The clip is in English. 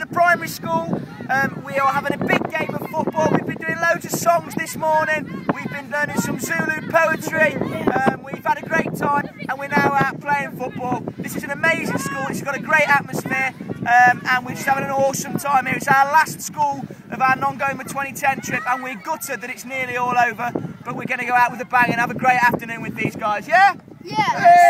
the primary school. Um, we are having a big game of football. We've been doing loads of songs this morning. We've been learning some Zulu poetry. Um, we've had a great time and we're now out playing football. This is an amazing school. It's got a great atmosphere um, and we're just having an awesome time here. It's our last school of our non-Goma 2010 trip and we're gutted that it's nearly all over but we're going to go out with a bang and have a great afternoon with these guys, yeah? Yeah. Hey! Yeah.